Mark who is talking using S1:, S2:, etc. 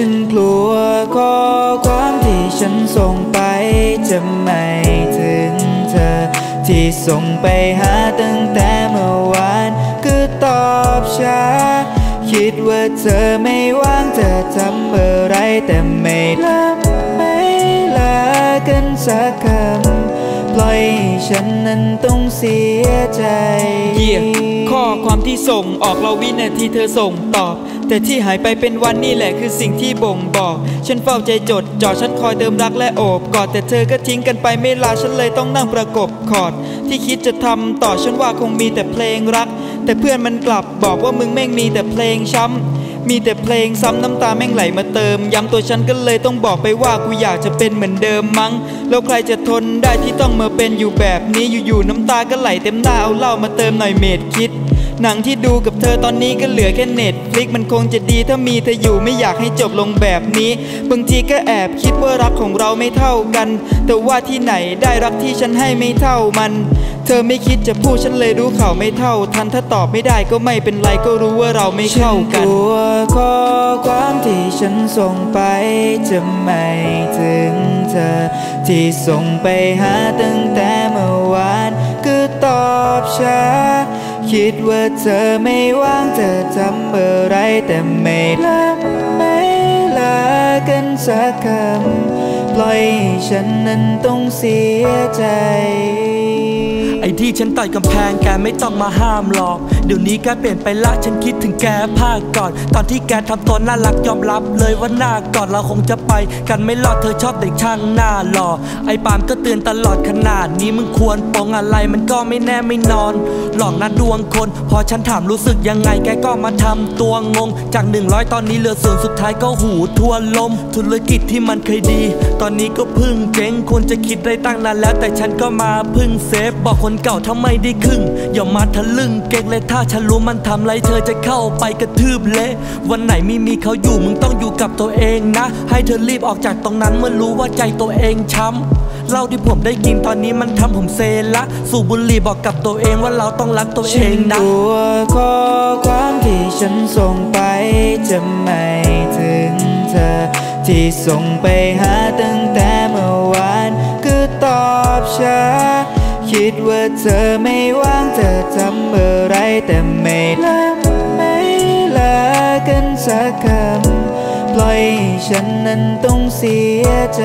S1: ฉันกลัวข้อความที่ฉันส่งไปจะไม่ถึงเธอ ที่ส่งไปหาตั้งแต่เมื่อวานก็ตอบช้า คิดว่าเธอไม่ว่างจะทำอะไรแต่ไม่ละไม่ละกันสักคำปล่อยฉันนั้นต้องเสียใจ
S2: เยี่ยข้อความที่ส่งออกเราวินาทีเธอส่งตอบ แต่ที่หายไปเป็นวันนี่แหละคือสิ่งที่บ่งบอก ฉันเฝ้าใจจดจ่อฉันคอยเติมรักและโอบกอดแต่เธอก็ทิ้งกันไปไม่ลาฉันเลยต้องนั่งประกบคอร์ดที่คิดจะทำต่อฉันว่าคงมีแต่เพลงรัก แต่เพื่อนมันกลับบอกว่ามึงแม่งมีแต่เพลงช้ำมีแต่เพลงซ้ำน้ำตาแม่งไหลมาเติม ย้ำตัวฉันก็เลยต้องบอกไปว่ากูอยากจะเป็นเหมือนเดิมมั้ง แล้วใครจะทนได้ที่ต้องมาเป็นอยู่แบบนี้อยู่ๆน้ำตาก็ไหลเต็มหน้าเอาเหล้ามาเติมหน่อยเมดคิด หนังที่ดูกับเธอตอนนี้ก็เหลือแค่เน็ตฟลิกมันคงจะดีถ้ามีเธออยู่ไม่อยากให้จบลงแบบนี้ บางทีก็แอบคิดว่ารักของเราไม่เท่ากัน แต่ว่าที่ไหนได้รักที่ฉันให้ไม่เท่ามัน เธอไม่คิดจะพูดฉันเลยรู้เขาไม่เท่า ทันถ้าตอบไม่ได้ก็ไม่เป็นไรก็รู้ว่าเราไม่เข้าน
S1: ก
S2: กัน
S1: ลัวข้อความที่ฉันส่งไปจะไม่ถึงเธอ ที่ส่งไปหาตั้งแต่เมื่อวานก็ตอบช้า คิดว่าเธอไม่ว่างจะทำอะไรแต่ไม่ละไม่ละกันสักคำ ปล่อยให้ฉันนั้นต้องเสียใจ
S3: ที่ฉันต่อยกำแพงแกไม่ต้องมาห้ามหรอก เดี๋ยวนี้แกเปลี่ยนไปละฉันคิดถึงแกภาคก่อน ตอนที่แกทำตัวน่ารักยอมรับเลยว่าหน้าก่อนเราคงจะไป กันไม่รอดเธอชอบเด็กช่างหน้าหล่อไอ้ปามก็เตือนตลอดขนาดนี้มึงควรปองอะไรมันก็ไม่แน่ไม่นอน หลอกนัดดวงคน พอฉันถามรู้สึกยังไงแกก็มาทำตัวงง จาก 100 ตอนนี้เหลือศูนสุดท้ายก็หูทวนลม ธุรกิจที่มันเคยดี ตอนนี้ก็พึ่งเจ๊งควรจะคิดได้ตั้งนานแล้วแต่ฉันก็มาพึ่งเซฟบอกคนเก่าทำไมได้ครึ่ง อย่ามาทะลึ่งเก่งเลยถ้าฉันรู้มันทำไรเธอจะเข้าไปกระทืบเละวันไหนไม่มีเขาอยู่มึงต้องอยู่กับตัวเองนะ ให้เธอรีบออกจากตรงนั้นเมื่อรู้ว่าใจตัวเองช้ำเล้าที่ผมได้กินตอนนี้มันทำผมเซละสูบบุหรี่บอกกับตัวเองว่าเราต้องรักตัวเอ
S1: ฉั
S3: ง
S1: นะกลัวข้อความที่ฉันส่งไปจะไม่ถึงเธอ ที่ส่งไปหาตั้งแต่ เธอไม่ว่างจะทำอะไรแต่ไม่ละไม่ละกันสักคำปล่อยฉันนั้นต้องเสียใจ